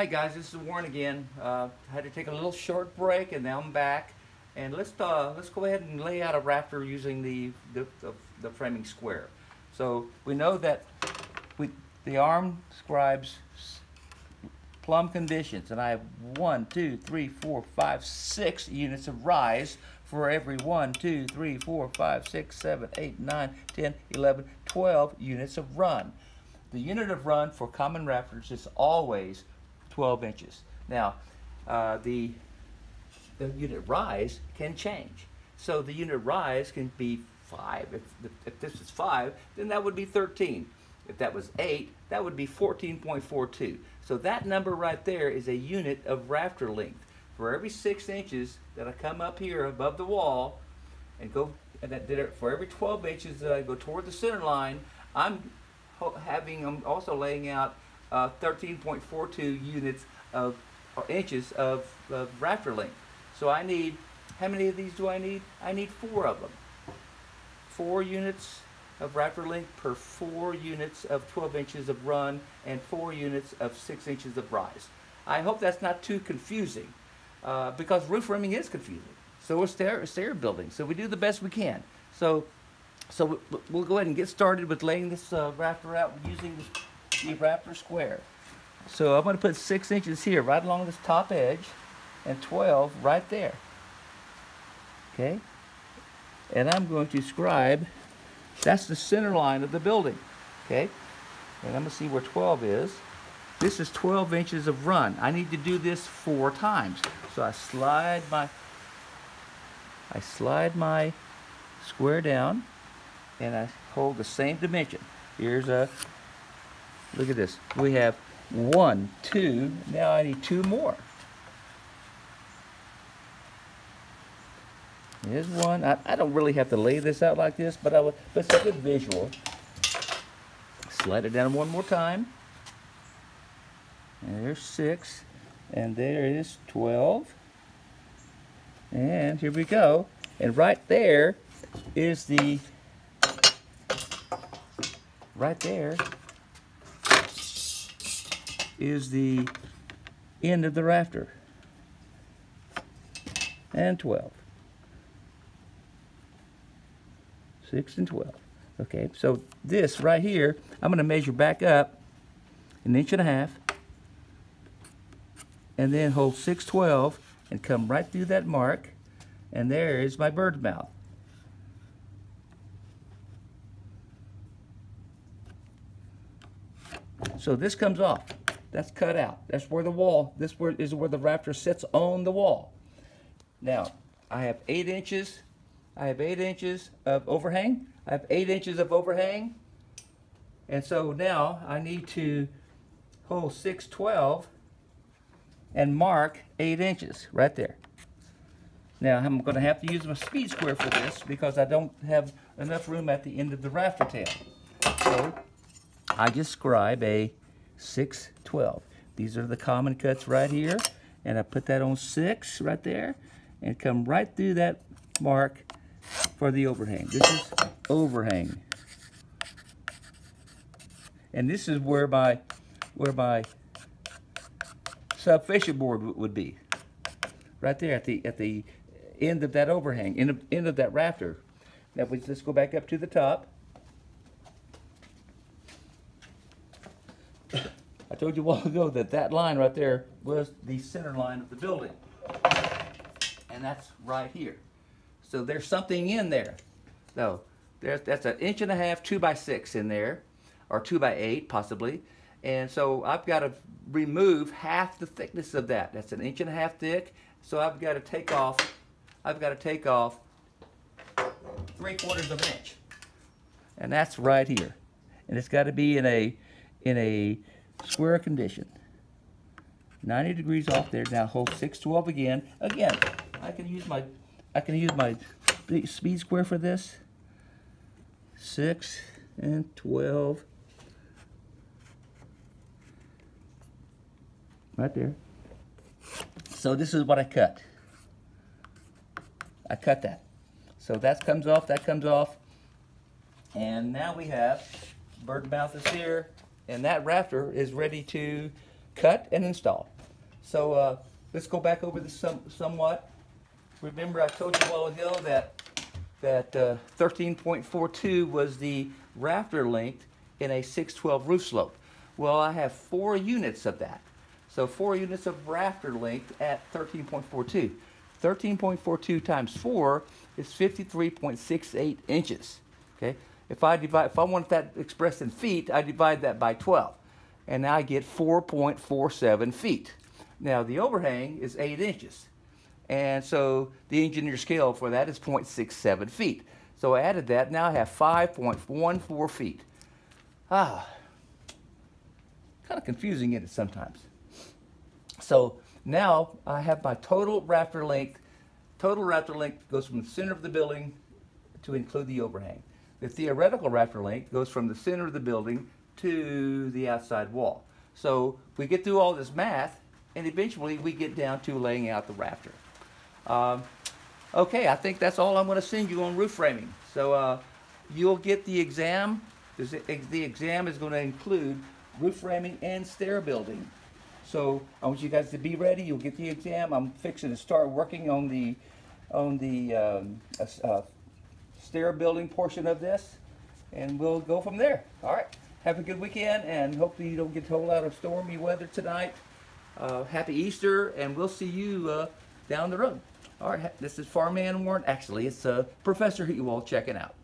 Hi guys, this is Warren again. Uh, had to take a little short break and now I'm back. And let's uh, let's go ahead and lay out a rafter using the, the, the, the framing square. So we know that we, the arm scribes plumb conditions and I have one, two, three, four, five, six units of rise for every one, two, three, four, five, six, seven, eight, nine, ten, eleven, twelve units of run. The unit of run for common rafters is always 12 inches. Now, uh, the, the unit rise can change. So the unit rise can be 5. If, if this is 5, then that would be 13. If that was 8, that would be 14.42. So that number right there is a unit of rafter length. For every 6 inches that I come up here above the wall and go, and that did it for every 12 inches that I go toward the center line, I'm having, I'm also laying out uh, 13.42 units of or inches of, of rafter length. So I need, how many of these do I need? I need four of them. Four units of rafter length per four units of 12 inches of run and four units of six inches of rise. I hope that's not too confusing uh, because roof framing is confusing. So is stair, stair building. So we do the best we can. So, so we'll go ahead and get started with laying this uh, rafter out using this the rafter square. So I'm going to put 6 inches here, right along this top edge, and 12 right there. Okay? And I'm going to scribe, that's the center line of the building. Okay? And I'm going to see where 12 is. This is 12 inches of run. I need to do this four times. So I slide my, I slide my square down, and I hold the same dimension. Here's a Look at this. We have one, two. Now I need two more. Here's one. I, I don't really have to lay this out like this, but I would, but it's a good visual. Slide it down one more time. And there's six. And there is 12. And here we go. And right there is the, right there is the end of the rafter. And 12. 6 and 12. Okay, so this right here, I'm going to measure back up an inch and a half and then hold 612 and come right through that mark and there is my bird's mouth. So this comes off. That's cut out. That's where the wall, this where, is where the rafter sits on the wall. Now, I have eight inches, I have eight inches of overhang. I have eight inches of overhang. And so now I need to hold 612 and mark eight inches right there. Now I'm going to have to use my speed square for this because I don't have enough room at the end of the rafter tail. So I just scribe a 6, 12. These are the common cuts right here. And I put that on 6 right there and come right through that mark for the overhang. This is overhang. And this is where my, where my sub fascia board would be. Right there at the, at the end of that overhang, end of, end of that rafter. Now let's go back up to the top. Told you a while ago that that line right there was the center line of the building. And that's right here. So there's something in there. So there's, that's an inch and a half, two by six in there, or two by eight possibly. And so I've got to remove half the thickness of that. That's an inch and a half thick. So I've got to take off, I've got to take off three quarters of an inch. And that's right here. And it's got to be in a, in a square condition. 90 degrees off there. Now hold 612 again. Again, I can use my I can use my speed square for this. 6 and 12. Right there. So this is what I cut. I cut that. So that comes off, that comes off. And now we have bird mouth is here, and that rafter is ready to cut and install. So uh, let's go back over this some, somewhat. Remember I told you a while ago that that uh, 13.42 was the rafter length in a 612 roof slope. Well, I have four units of that. So four units of rafter length at 13.42. 13.42 times four is 53.68 inches. Okay. If I divide, if I want that expressed in feet, I divide that by 12, and now I get 4.47 feet. Now the overhang is eight inches. And so the engineer scale for that is 0.67 feet. So I added that. Now I have 5.14 feet. Ah, kind of confusing in it sometimes. So now I have my total rafter length. Total rafter length goes from the center of the building to include the overhang. The theoretical rafter length goes from the center of the building to the outside wall. So we get through all this math, and eventually we get down to laying out the rafter. Um, okay, I think that's all I'm going to send you on roof framing. So uh, you'll get the exam. The exam is going to include roof framing and stair building. So I want you guys to be ready. You'll get the exam. I'm fixing to start working on the on the um, uh, uh, stair building portion of this, and we'll go from there. All right. Have a good weekend, and hopefully you don't get a whole lot of stormy weather tonight. Uh, happy Easter, and we'll see you uh, down the road. All right, this is Farmhand Warren. Actually, it's uh, Professor all checking out.